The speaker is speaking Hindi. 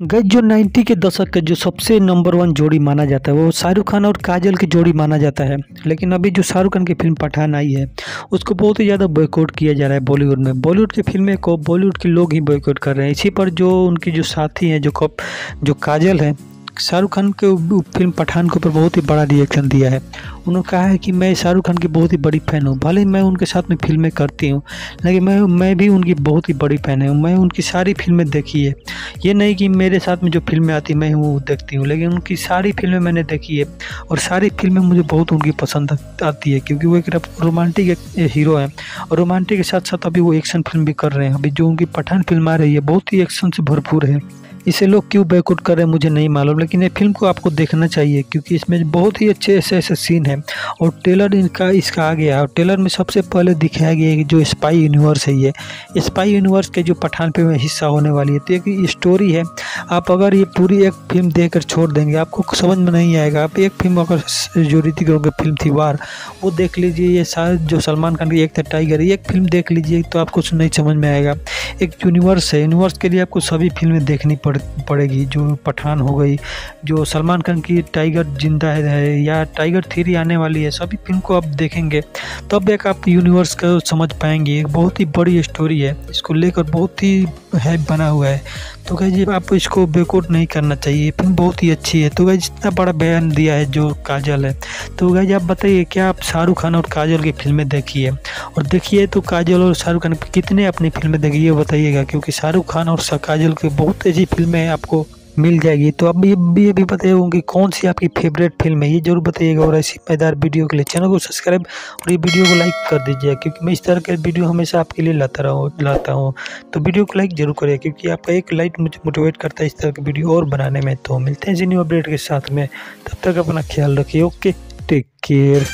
गई जो 90 के दशक के जो सबसे नंबर वन जोड़ी माना जाता है, वो शाहरुख खान और काजल की जोड़ी माना जाता है। लेकिन अभी जो शाहरुख खान की फ़िल्म पठान आई है, उसको बहुत ही ज़्यादा बॉयकॉट किया जा रहा है बॉलीवुड में। बॉलीवुड की फ़िल्में को बॉलीवुड के लोग ही बॉयकॉट कर रहे हैं। इसी पर जो उनकी जो साथी हैं, जो कप, जो काजल है शाहरुख खान के फ़िल्म पठान के ऊपर बहुत ही बड़ा रिएक्शन दिया है। उन्होंने कहा है कि मैं शाहरुख खान की बहुत ही बड़ी फ़ैन हूँ। भले मैं उनके साथ में फ़िल्में करती हूँ, लेकिन मैं मैं भी उनकी बहुत ही बड़ी फ़ैन हूँ। मैं उनकी सारी फ़िल्में देखी है। ये नहीं कि मेरे साथ में जो फ़िल्में आती मैं वो देखती हूँ, लेकिन उनकी सारी फ़िल्में मैंने देखी है और सारी फ़िल्में मुझे बहुत उनकी पसंद आती है, क्योंकि वो एक रोमांटिक हीरो है और रोमांटिक के साथ साथ अभी वो एक्शन फ़िल्म भी कर रहे हैं। अभी जो उनकी पठान फ़िल्म आ रही है, बहुत ही एक्शन से भरपूर है। इसे लोग क्यों बैकआउट कर रहे हैं, मुझे नहीं मालूम, लेकिन ये फ़िल्म को आपको देखना चाहिए, क्योंकि इसमें बहुत ही अच्छे ऐसे ऐसे सीन हैं। और टेलर इनका, इसका आ गया, और टेलर में सबसे पहले दिखाया गया कि जो स्पाई यूनिवर्स है ये। स्पाई यूनिवर्स के जो पठान फ़िल्म में हिस्सा होने वाली है। तो एक स्टोरी है, आप अगर ये पूरी एक फ़िल्म देखकर छोड़ देंगे, आपको समझ में नहीं आएगा। आप एक फ़िल्म अगर जो ऋतिक की फ़िल्म थी वार वो देख लीजिए, ये शायद जो सलमान खान की एक था टाइगर एक फ़िल्म देख लीजिए तो आपको नहीं समझ में आएगा। एक यूनिवर्स है। यूनिवर्स के लिए आपको सभी फ़िल्में देखनी पड़ पड़ेगी जो पठान हो गई जो सलमान खान की टाइगर ज़िंदा है, है या टाइगर थ्री आने वाली है सभी फ़िल्म को आप देखेंगे। तब एक आप यूनिवर्स को समझ पाएँगे। एक बहुत ही बड़ी स्टोरी है। इसको लेकर बहुत ही है बना हुआ है। तो कहीं आप इसको बेकआउट नहीं करना चाहिए। फ़िल्म बहुत ही अच्छी है। तो कहीं जितना बड़ा बयान दिया है जो काजल है। तो कहीं आप बताइए क्या आप शाहरुख खान और काजल की फ़िल्में देखिए और देखिए तो काजल और शाहरुख खान कितने अपनी फ़िल्में देखी ये बताइएगा, क्योंकि शाहरुख खान और काजल की बहुत ऐसी फ़िल्में आपको मिल जाएगी। तो अब ये भी अभी बताइएगा कि कौन सी आपकी फेवरेट फ़िल्म है? ये ज़रूर बताइएगा और ऐसी मज़ेदार वीडियो के लिए चैनल को सब्सक्राइब और ये वीडियो को लाइक कर दीजिए क्योंकि मैं इस तरह के वीडियो हमेशा आपके लिए लाता रहा हूँ, लाता हूँ। तो वीडियो को लाइक ज़रूर करिए क्योंकि आपका एक लाइक मुझे मोटिवेट करता है इस तरह की वीडियो और बनाने में। तो मिलते हैं जी न्यू अपडेट के साथ में। तब तक अपना ख्याल रखिए ओके टेक केयर